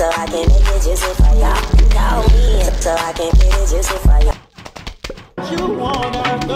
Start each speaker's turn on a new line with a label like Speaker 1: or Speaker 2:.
Speaker 1: So I can make it juicy for y'all. Call me so I can get it juicy for y'all.
Speaker 2: You wanna.